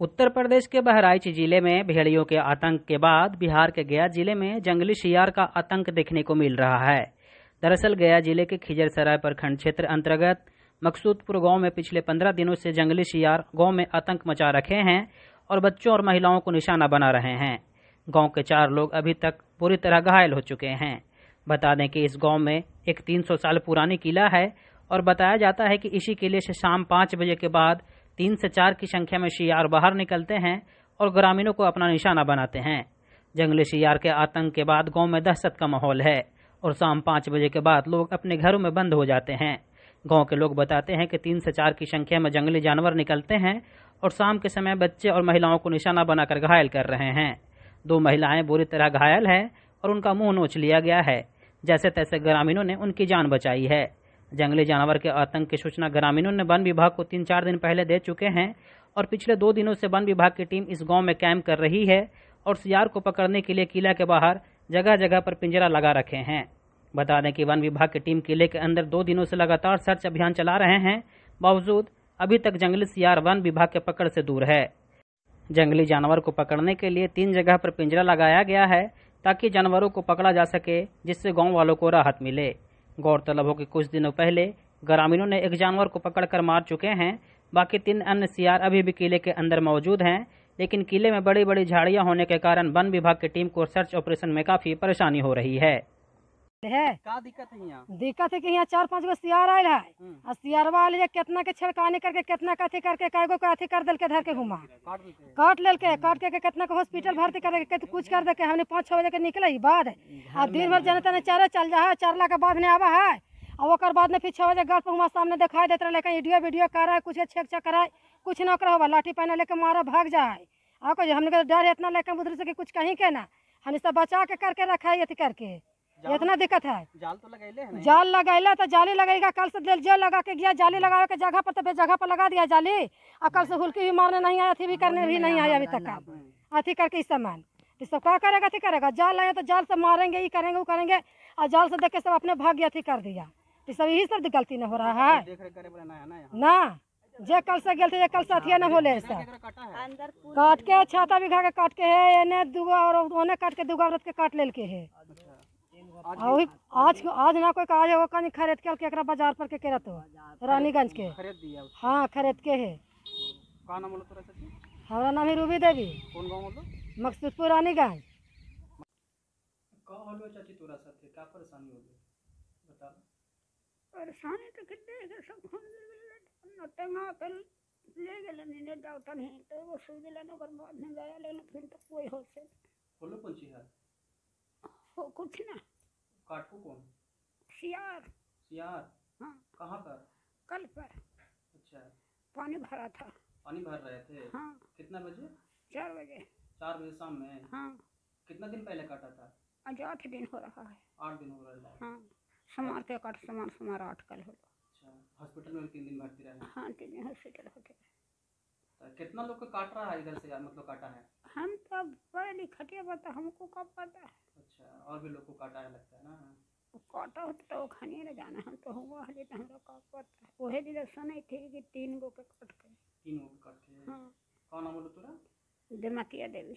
उत्तर प्रदेश के बहराइच ज़िले में भेड़ियों के आतंक के बाद बिहार के गया ज़िले में जंगली शियार का आतंक देखने को मिल रहा है। दरअसल गया ज़िले के खिजरसराय प्रखंड क्षेत्र अंतर्गत मकसूदपुर गाँव में पिछले पंद्रह दिनों से जंगली शियार गाँव में आतंक मचा रखे हैं और बच्चों और महिलाओं को निशाना बना रहे हैं। गाँव के चार लोग अभी तक पूरी तरह घायल हो चुके हैं। बता दें कि इस गाँव में एक 300 साल पुरानी किला है और बताया जाता है कि इसी किले से शाम पाँच बजे के बाद तीन से चार की संख्या में शियार बाहर निकलते हैं और ग्रामीणों को अपना निशाना बनाते हैं। जंगली शियार के आतंक के बाद गाँव में दहशत का माहौल है और शाम पाँच बजे के बाद लोग अपने घरों में बंद हो जाते हैं। गाँव के लोग बताते हैं कि तीन से चार की संख्या में जंगली जानवर निकलते हैं और शाम के समय बच्चे और महिलाओं को निशाना बनाकर घायल कर रहे हैं। दो महिलाएँ बुरी तरह घायल है और उनका मुँह नोच लिया गया है। जैसे तैसे ग्रामीणों ने उनकी जान बचाई है। जंगली जानवर के आतंक की सूचना ग्रामीणों ने वन विभाग को तीन चार दिन पहले दे चुके हैं और पिछले दो दिनों से वन विभाग की टीम इस गाँव में कैंप कर रही है और सियार को पकड़ने के लिए किला के बाहर जगह जगह पर पिंजरा लगा रखे हैं। बता दें कि वन विभाग की टीम किले के अंदर दो दिनों से लगातार सर्च अभियान चला रहे हैं। बावजूद, अभी तक जंगली सियार वन विभाग के पकड़ से दूर है। जंगली जानवर को पकड़ने के लिए तीन जगह पर पिंजरा लगाया गया है ताकि जानवरों को पकड़ा जा सके, जिससे गाँव वालों को राहत मिले। गौरतलब हो कि कुछ दिनों पहले ग्रामीणों ने एक जानवर को पकड़कर मार चुके हैं। बाकी तीन अन्य सियार अभी भी किले के अंदर मौजूद हैं, लेकिन किले में बड़ी बड़ी झाड़ियाँ होने के कारण वन विभाग की टीम को सर्च ऑपरेशन में काफ़ी परेशानी हो रही है। है? का दिक्कत है यहाँ? दिक्कत है कि यहाँ चार पाँच गो सियार आयल है। हम्म। और सियारवा वाले जे कितना के छिड़कानी करके कितना के अथी करके कईगो के अथी कर दिल के धर के घुमा काट लेल के काट के के कितना के हॉस्पिटल भर्ती कर कुछ कर दे के हमने पाँच छः बजे के निकले ही। बाद अब दिन भर जने तने चारे चल जा है चरला के बाद में आवा है। और बाद में फिर छः बजे गाछ पर हुआ सामने दिखाई देते रहे कहीं वीडियो वीडियो कराए कुछ छेक छेक कराए कुछ न कर हुआ लाठी पहने लेके मारा भाग जाए। आ को हमने डर इतना लेके बुद्ध से कुछ कहीं के ना। हम सब बचा के करके रखा है करके। इतना दिक्कत है? जाल तो लगैले है जाल लगैला तो जाली लगेगा कल से दिल जेल लगा के गया जाली लगावे के जगह पर तो जगह पर लगा दिया जाली। और कल से हुल्की भी मारने नहीं आया अथी भी करने भी नहीं आया अभी तक का। अथी करके इस सामान तो सब क्या करेगा अथी करेगा। जाल लाए तो जाल से मारेंगे ये करेंगे वो करेंगे और जाल से देख के सब अपने भाग्य अथी कर दिया। तो सब यही सब गलती न हो रहा है। ना जे कल से गलती जे कल से अथिया न होले सब केकरा काटा के छाता भी घा के काट के है एने दूगो और ओने काट के दूगो औरत के काट लेल के है आ वही आज आज ना कोई काज है वो कहीं खरीद के केकरा बाज़ार पर के केरत हो रानीगंज के। खरीद दिया हाँ खरीद के है। का नाम बोलो तोरा चाची? हमारा नाम है रूबी देवी। कौन गाँव बोलो? मकसूदपुर रानीगंज। का होलो चाची तोरा साथे? का परेशानी हो गई बता। परेशानी तो कितने है सब खून नटेंगा कल ले गए नीने डॉक्टर हैं तो वो सुई लेने ओकर बाद में गया लेकिन फिर तो कोई हो से होलो कौन ची है हो कुछ ना काटको कौन सियार सियार हाँ कहाँ पर? कल पर। अच्छा। पानी भरा था। पानी भर रहे थे? हाँ। कितना बजे? चार बजे। चार बजे शाम में? हाँ। कितना दिन पहले काटा था? आज आठ दिन हो रहा है। आठ दिन हो रहा है हाँ। समार के काट समार समार आठ कल हो अच्छा। हॉस्पिटल में तीन दिन भर्ती रहे। हाँ तीन दिन हॉस्पिटल होते तो कितना लोग को काट रहा है इधर से यार मतलब काटा है? हम तो पढ़े लिखे बता हमको कब पता है। अच्छा और भी लोग को काटा है लगता है ना। काटा होता तो खाने रे जाना हम तो हुआ हले तो हमरा का पता है। दिन दिन नहीं थे कि तीन गो के कट के तीन गो कट के हाँ। कौन बोलो तोरा दिमाकिया देवी।